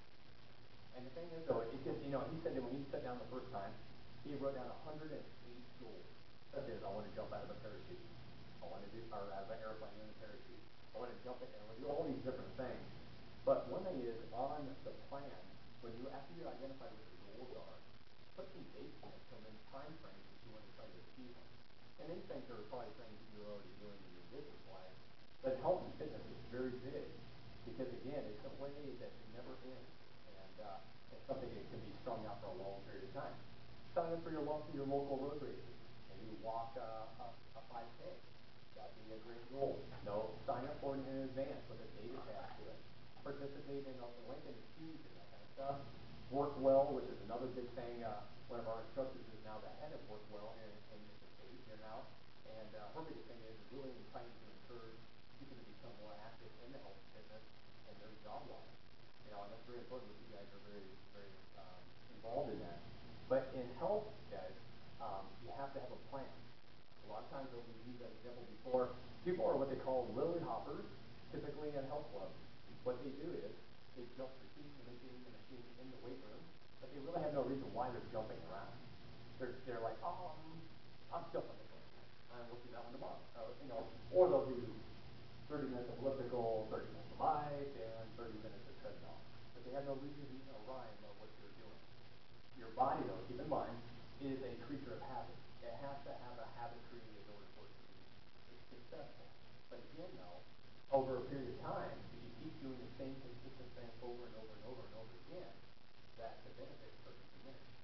And the thing is, though, it just, you know, he said that when he sat down the first time, he wrote down 108 goals. Such as, I want to jump out of a parachute. I want to do, or out of an airplane in a parachute. I want to jump in, I want to do all these different things. But one thing is, on the plan, when you, after you identify what your goals are, put some dates in it, some time frames that you want to try to achieve them. And these things are probably things that you're already doing in your business life. But health and fitness is very big. Because again, it's a way that never ends uh, it's something that can be strung out for a long period of time. Sign up for your local, your local road races. Maybe walk a, a, a 5K. That'd be a great goal. No, sign up for it in advance with a date attached to it. Participate in a Lincoln Fuse and that kind of stuff. Work well, which is another big thing. Uh, one of our instructors is now the head of Work Well in, in the state here now. And uh, her biggest thing is really trying to encourage people to become more active in the health and fitness and their job life. Know, and that's very important with you guys are very, very um, involved in that. But in health, guys, um, you have to have a plan. A lot of times, we use that example before, people are what they call lily hoppers, typically in health clubs. What they do is they jump machine to machine to machine in the weight room, but they really have no reason why they're jumping around. They're, they're like, oh, I'm, I'm jumping the and we'll see that one tomorrow. Uh, you know, or they'll do 30 minutes of elliptical, 30 minutes of bike, and 30 minutes of treadmill. They have no reason or rhyme of what you're doing. Your body, though, keep in mind, is a creature of habit. It has to have a habit created in order for it to be successful. But again, though, over a period of time, if you keep doing the same consistent thing over and over and over and over again, that the benefits start to diminish.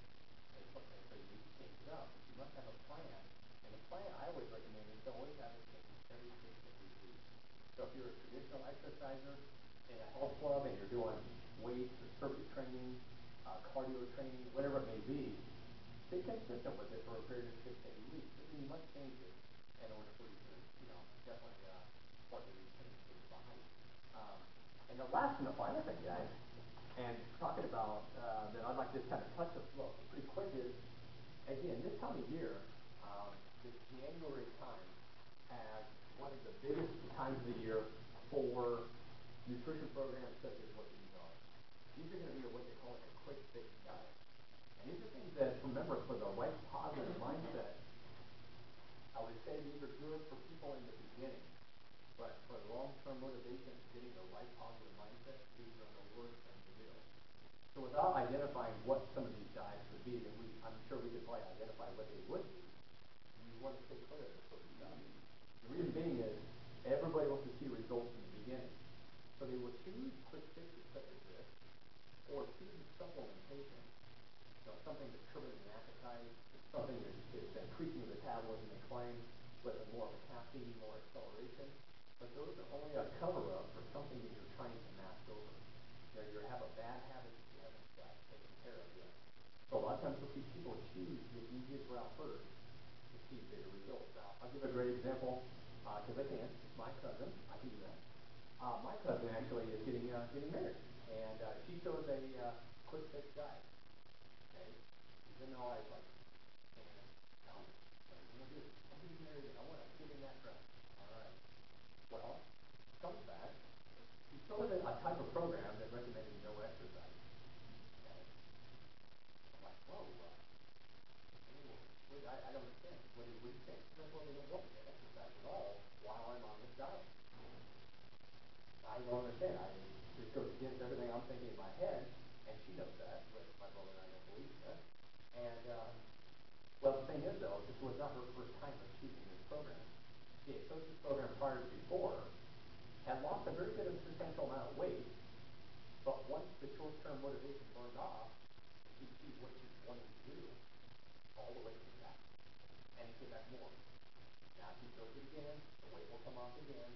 And so you need to change it up. You must have a plan. And the plan I always recommend is to always have it change every six to eight weeks. So if you're a traditional exerciser in a health club and you're doing weights or circuit training, uh, cardio training, whatever it may be, stay consistent with it for a period of six to eight weeks. But then you must change it in order for you to, you know, definitely uh, plug in change your body. Um, and the last and the final thing, guys, and talking about uh, that I'd like to kind of touch a well, pretty quick is, again, this time of year, um, this January time as one of the biggest times of the year for nutrition programs such as what are. These are going to be what they call like a quick fix diet. And these are things that, remember, for the right positive mindset, I would say these are good for people in the beginning. But for long-term motivation, getting the right positive mindset, these are the worst thing to do. So without identifying what some of these diets would be, we, I'm sure we could probably identify what they would be. And you want to stay clear of of stuff. The reason being is everybody wants to see results in the beginning. So they will choose quick fixes such as this, or choose supplementation. Know, something that's curbing an appetite, something that is increasing the metabolism and claim, with more of a caffeine, more acceleration. But those are only a cover-up for something that you're trying to mask over. You know, you have a bad habit that you haven't got taken care of yet. So a lot of times we'll see people choose the easiest route first to see bigger results. Now, I'll give a great example because uh, I can. It's my cousin. I can do that. Uh, my cousin actually is getting uh, getting married, and uh, chose a uh, quick fix diet. Okay, even though I was like, and tell me, what are you gonna do? I'm getting married, and I want to get in that dress. All right. Well, comes back. She chose a, type of program that recommended no exercise. Okay. I'm like, whoa. Uh, I, I don't understand. What do, you think? Well, they don't want me to exercise at all while I don't understand. I, this goes against everything I'm thinking in my head, and she knows that, which my brother and I don't believe this. And, um, well, the thing is though, this was not her first time choosing this program. The associate's program prior to before had lost a very good and substantial amount of weight, but once the short-term motivation burned off, she sees what she's wanting to do, all the weight came back. And it came back more. Now she does it again, the weight will come off again,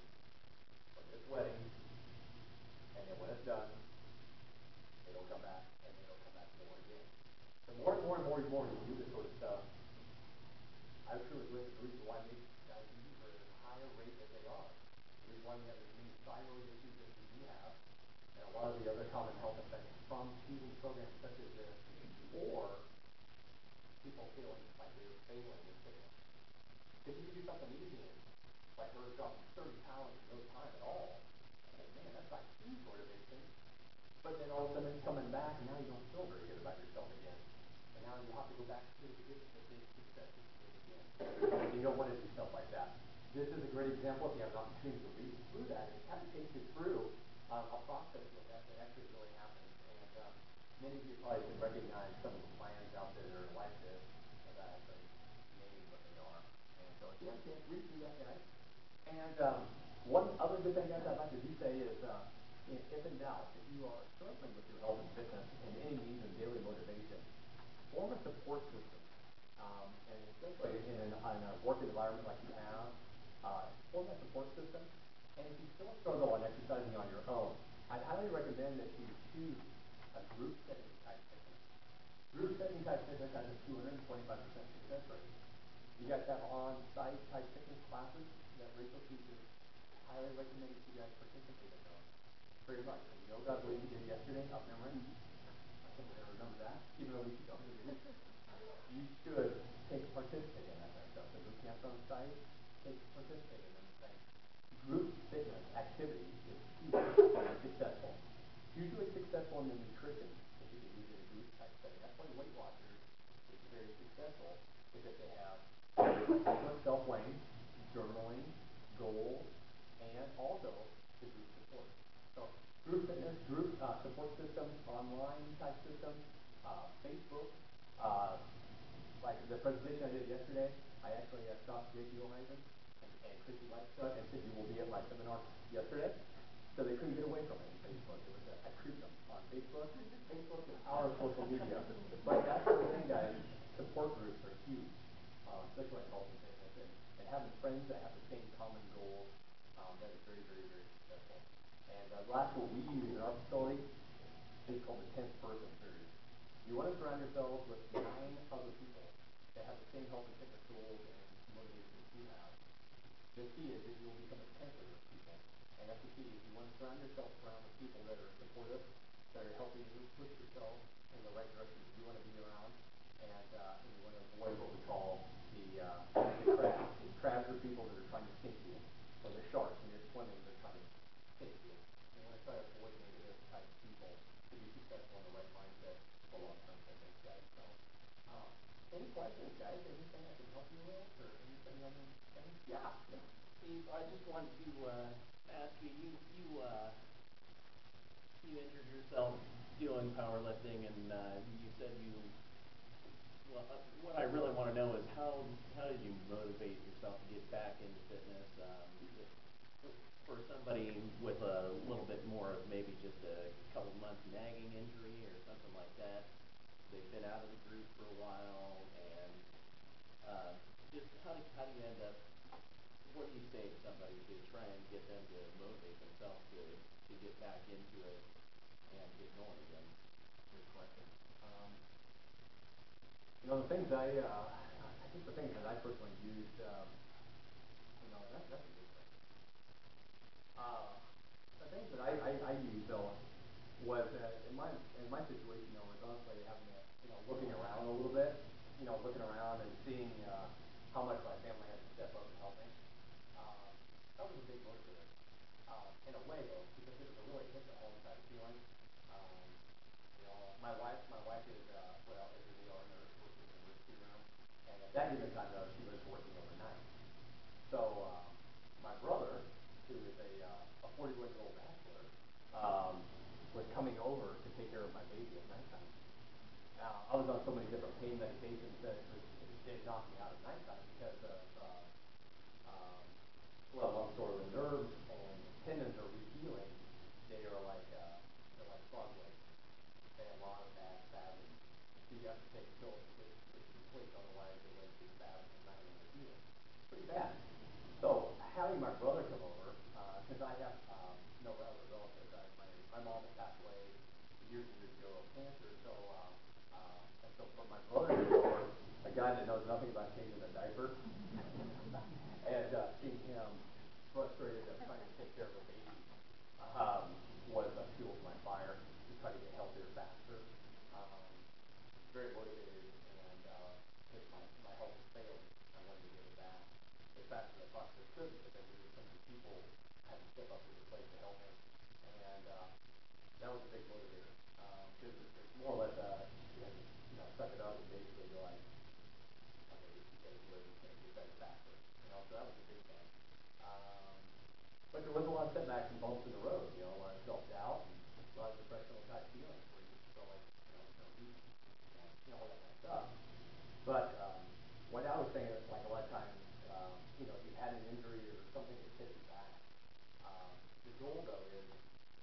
from this wedding, and when it's done, it'll come back, and it'll come back more again. The more and more and more and more you do this sort of stuff, I truly believe the reason why these diabetes are at a higher rate that they are. The reason why we have as many thyroid issues as we have, and a lot of the other common health effects from choosing programs such as this, or people feeling like they're failing in fitness. If you can do something easy, like her dropping thirty pounds in no time at all, like huge motivation. But then all of a sudden it's coming back, and now you don't feel very good about yourself again. And now you have to go back to the of success that did again. And you don't want to do like that. This is a great example, if you have an opportunity to read through that, it kind of takes you through um, a process that, that actually really happens. And um, many of you probably can recognize some of the plans out there that are like this, that I actually name what they are. And so if you have a chance, read through that, guys. And um, one other good thing, guys, I'd like to do say is, uh, if, if in doubt, if you are struggling with your health and fitness and any means of daily motivation, form a support system. Um, and especially in, in a work environment like you have, uh, form a support system. And if you still struggle on exercising on your own, I'd highly recommend that you choose a group setting type fitness. Group setting type fitness has a 225% success rate. You guys have on-site type fitness classes that Rachel teaches. Highly recommend that you guys participate in those. Very much. And yoga, I believe you did yesterday, up memory. I can't remember that, even though we don't really You should take participate in that kind of stuff. The boot camps on site, take participate in them things. Group fitness activity is huge and successful. Hugely successful in the nutrition if you can use it in a group type setting. That's why Weight Watchers is very successful because they have self-weighing, journaling, goals, and also the group support. So group fitness, group uh, support systems, online type systems, uh, Facebook, uh, like the presentation I did yesterday, I actually uh, stopped Jake Uelhaven and, and Chrissy Lightfoot and you will be at my seminar yesterday. So they couldn't get away from it Facebook. It was a, I creeped them on Facebook. Facebook is our social media. But that's the thing, guys. Support groups are huge, um, especially health and fitness. And, and having friends that have the same common goals, um, that is very, very, very successful. And uh, last what we use in our facility is called the 10th person series. You want to surround yourselves with nine other people that have the same health and fitness goals and motivations you have. The key is that you will become a tenth of people. And that's the key. If you want to surround yourself around with people that are supportive, that are helping you push yourself in the right direction that you want to be around, and, uh, and you want to avoid what we call the, uh, the crabs. The crabs are people that are trying to sink you, or the sharks when you're swimming, they're trying to sink you. You want to try to avoid negative type people to be successful in the right mindset for long-term fitness, guys. So, uh, any questions, guys? Anything I can help you with, or anything on anything? Yeah. yeah. Steve, I just wanted to, uh, ask you, you, you, uh, you injured yourself doing powerlifting and, uh, you said you, well, uh, what I really wanna know is how, how did you motivate yourself to get back into fitness? Um, for somebody with a little bit more of maybe just a couple months nagging injury or something like that, they've been out of the group for a while and, uh, just how do, how do you end up what do you say to somebody to try and get them to motivate themselves to, to get back into it and get going again? Good question. Um, you know, the things I, uh, I think the things that I personally used, um, you know, that, that's a good thing. Uh, the things that I, I, I used though was, uh, in my, in my situation though, was honestly having a, you know, looking around a little bit, you know, looking around and seeing, uh, how much my family had to step up and help me. Um, that was a big motivator. Uh, in a way though, because it was a really hit the home type feeling. Um, you know, my wife, my wife is, uh, well, is an ER nurse, works in the emergency room, and at that given time though, she was working overnight. So, um, my brother, who is a, uh, a forty-one year old bachelor, was coming over to take care of my baby at nighttime. Now I was on so many different pain medications that it, was, it knocked me out at nighttime because of, uh, um, well, long story, the nerves and tendons are healing. They are like, uh, they're like frog legs. They have a lot of bad spasms. So you have to take pills to sleep, otherwise it went be bad. and not even healing. Pretty bad. So having my brother come over, because uh, I have guy that knows nothing about changing a diaper, and, uh, seeing him frustrated of trying to take care of a baby, um, was a fuel to my fire to try to get healthier faster. Um, very motivated and, uh, because my, my health failed, I wanted to get it back as fast as I possibly could, then there were so many people had to step up to the plate to help me. And, uh, that was a big motivator, um, more or less, uh, you know, you know, suck it up and basically go like, okay, you gotta do everything to get better faster, you know, so that was a big thing. Um, but there was a lot of setbacks and bumps in the road, you know, a lot of self-doubt and a lot of depressional type feelings where you just feel like, you know, no and, you know, all that kind of stuff. But, um, what I was saying is like a lot of times, um, you know, if you had an injury or something that set you back, um, the goal though is,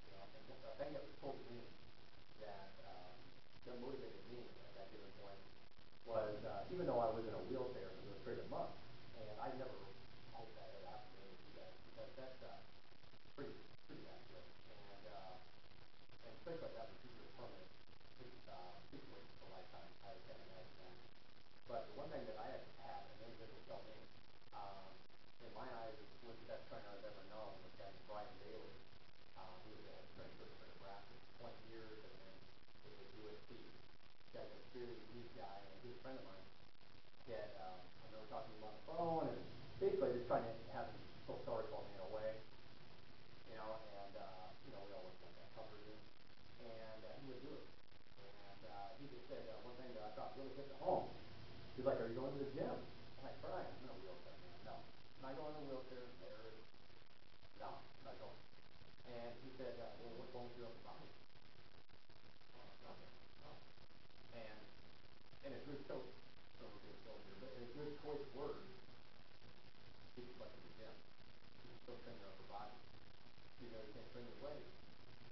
you know, and the thing that was told to me that, um, that motivated me at that given point was, uh, even though I was in a wheelchair for those period of months, and I never hope that ever happened to any of you guys, because that's, uh, pretty, pretty accurate, and, uh, and especially like that particular permanent, uh, situation for lifetime, I can't imagine that. But the one thing that I had had, an individual tell me, um, in my eyes, the best trainer I've ever known, was named Brian Bailey. Uh, he was a strength coach for Nebraska for twenty years, and then he was with USC. A very unique guy, and he was a friend of mine. Had, um, remember talking to on the phone, and basically just trying to have him feel sorry for me in a way. You know, and, uh, you know, we all work like that, comfort him, and, he would do it. And, uh, he just said, uh, one thing that I thought really hit home. He's like, are you going to the gym? I'm like, Brian, I'm in a wheelchair, man, no. Am I going in a wheelchair? There. No, I'm not going. And he said, uh, well, what's wrong with your body? Oh, nothing, no. And, in a good choice, so we're gonna go here, but in a good choice word, he was like in the gym. Can still train your upper body. You know, you can't train your legs.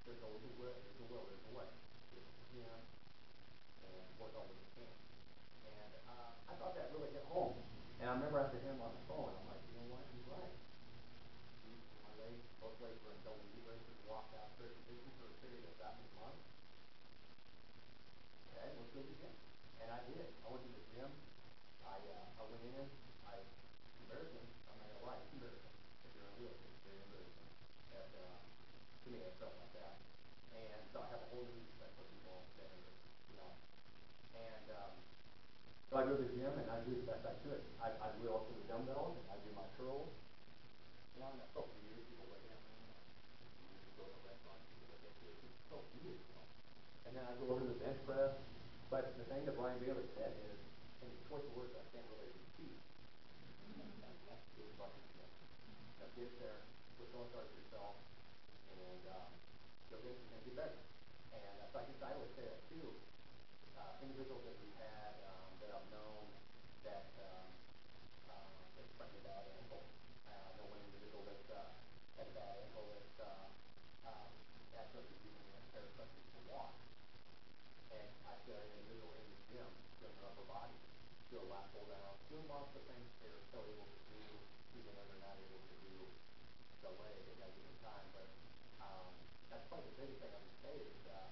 There's a will, there's a will, there's a way. The gym and work on what you can. And, uh, I thought that really hit home. And I remember after him on the phone, I'm like, you know what, he's right. My legs, both legs were in double knee braces, walked out there conditioned for a period of that many months. Okay, let's to the gym. And I did. I went to the gym. I, uh, I went in, I, embarrassing, I'm not gonna lie, it's embarrassing. If you're a wheelchair, it's very embarrassing. That, uh, to me, I felt like. And so I have a whole new respect for people that are, you know, and, um, so I go to the gym and I do the best I could. I, I do also the dumbbells and I do my curls. You know, and felt weird, people looking at me, you go to a restaurant, people look at you, it felt weird, you know. And then I go over to the bench press, but the thing that Brian Bailey said is, and his choice of words I can't really repeat. It was like, you know, now get there, sorry for yourself, and, um, go get, and get better. And uh, so I guess I always say too, uh, individuals that we've had, um, that I've known, that, um, uh, that sprained a bad ankle. Uh, know one individual that, uh, had a bad ankle that, uh, um, actually using a crutches to walk. And I see an individual in the gym doing their upper body, doing lat pull down, doing lots of things they're still able to do, even though they're not able to do the leg at that given time, but, um, that's probably the biggest thing I would say is, uh,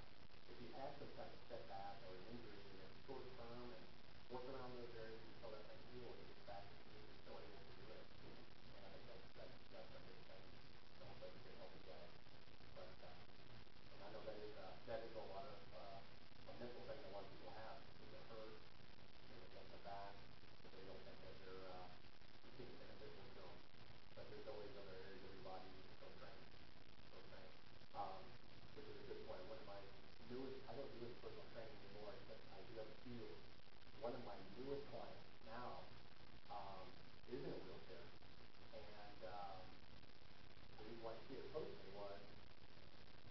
if you had some kind of setback or an injury and it's short term and work around those areas until that thing heals and gets back to you, you're still able to do it. And I think that's, that's, that's a big thing, so that's a good healthy guy, but, uh, and I know that is, uh, that is a lot of, uh, a mental thing that a lot of people have, they get hurt, they get in the back, but they don't think that they're, uh, being beneficial to them. But there's always other areas of your body you can still train, still train. Um, which is a good point, one of my newest, I don't do any personal training anymore, except I do have a few. One of my newest clients now, um, is in a wheelchair, and, um, the reason why she approached me was,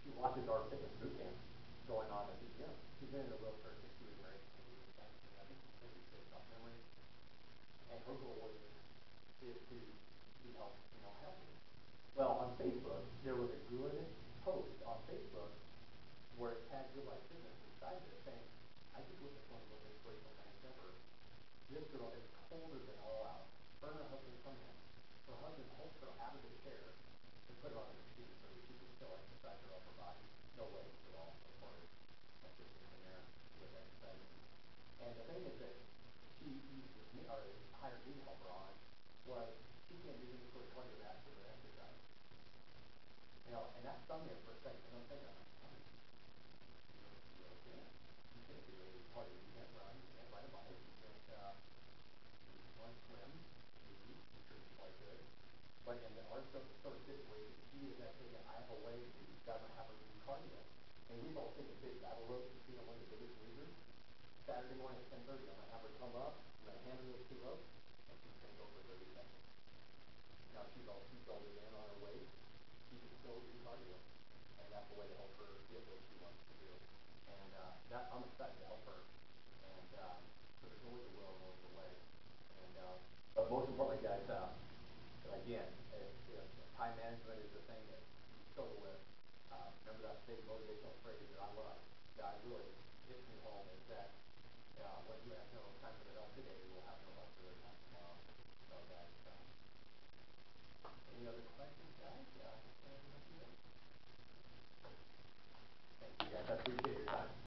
she watches our fitness boot camp going on at the gym. She's been in a wheelchair since she was married. And her goal is, is to be health, you know, healthy. Well, on Facebook, there was a good post on Facebook where it had Good Life Fitness inside of it saying, I just wish this one was as this girl is colder than all out. And her husband come in. Her husband holds her out of the chair and put her on her feet so that she can still exercise her upper body. No weight at all, of course. That's just in there with exercising. And the thing is that she used knee, or hired me to help her on, was she can't do any sort of cardiovascular exercise. You know, and that stung me for a second, and I'm thinking, I'm like, "Oh, you know, you really can't. You can't you can't run, you can't ride a bike, you can't, uh, you want to swim, maybe, I'm sure you probably could. But in the sort of, sort of situation, she is actually, I have a way to, doesn't have her do cardio. And we've all taken big battle ropes, and seen one of the biggest losers. Saturday morning at ten thirty, I'm gonna have her come up, I'm gonna hand her those two ropes, and she's gonna go for thirty seconds. Now, she's all, she's older than on her weight, can still do cardio, and that's the way to help her get what she wants to do. And, uh, that, I'm excited to help her, and, um, so there's always a will and always a way. And, uh, but most importantly, guys, uh, again, if, if time management is the thing that you struggle with, uh, remember that big motivational phrase that I love, that really hits me home, is that, uh, what you have no time for today, you will have no help for the time tomorrow. So that's, um, any other questions, guys? Uh, and nothing else? Thank you, guys, I appreciate it.